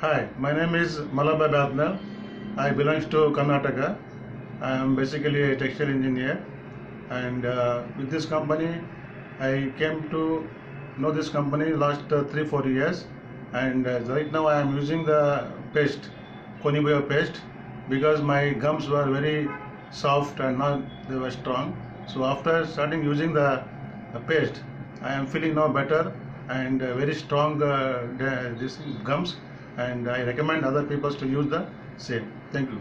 Hi, my name is Mallappa Badna. I belong to Karnataka. I am basically a textile engineer, and uh, with this company, I came to know this company last uh, three four years, and uh, right now I am using the paste, Conybio paste, because my gums were very soft and now they were strong. So after starting using the, the paste, I am feeling now better and uh, very strong uh, this gums, and I recommend other people to use the same. Thank you.